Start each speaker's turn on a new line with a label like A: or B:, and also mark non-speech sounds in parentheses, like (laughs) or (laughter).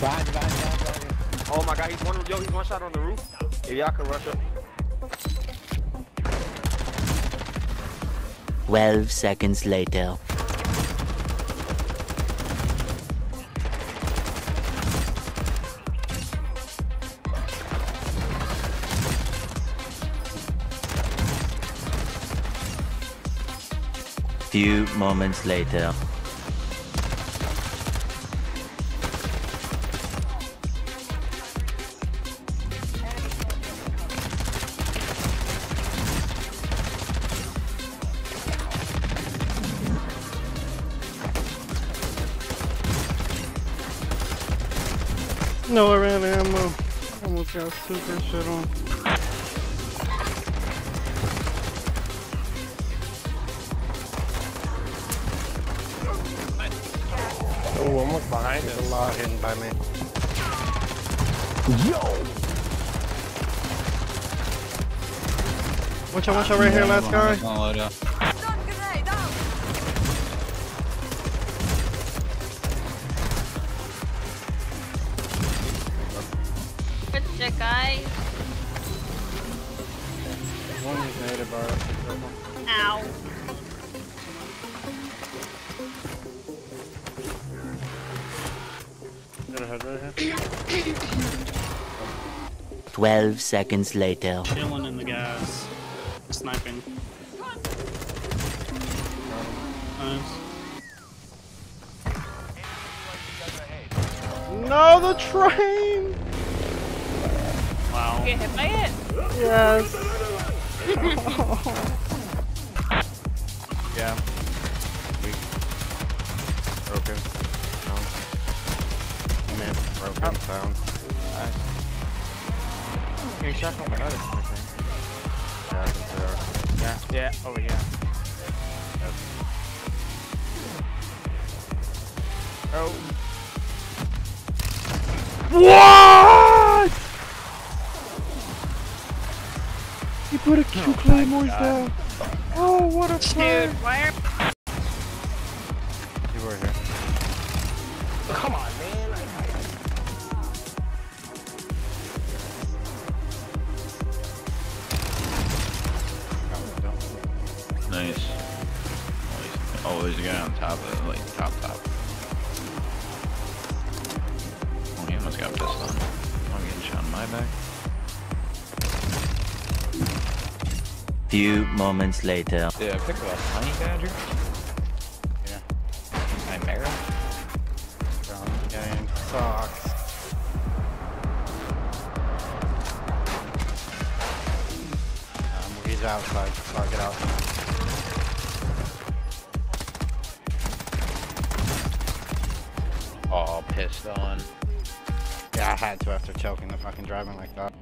A: Behind you, behind you, behind you.
B: Oh my god, he's one yo, he's one shot on the roof. If y'all can rush up.
C: 12 seconds later. Few moments later.
D: No, I ran out of ammo. Almost got super shit on.
A: Oh, almost behind
D: There's a lot hidden by me.
A: Yo!
D: Watch out, watch out right here, last guy.
E: Good shit, guys.
D: One is native bar.
E: Ow.
D: Right ahead, right ahead.
C: 12 seconds later.
F: Chilling in the gas. Sniping. Nice.
D: No, the train!
F: Wow.
E: Get hit by it.
D: Yes. (laughs)
A: Yeah. Weak. Broken. No. Mid. Broken. Oh. Found. Nice. Hey, shot from another thing. Yeah, it's there. Yeah, oh, yeah, over here. Yep. Oh.
D: What? He put a Q claymores down. Oh, what a play.
E: Dude, why are
A: You were here. Come on, man.
G: Nice. Always, always a guy on top of it, like top top. Oh, he almost got pissed on. I'm getting shot in my back.
C: Few moments later.
G: Yeah, I picked up a honey badger.
A: Yeah.
G: Chimera.
A: Down game. Sucks. Um, he's outside. Fuck it out.
G: Oh, pissed on.
A: Yeah, I had to after choking the fucking driving like that.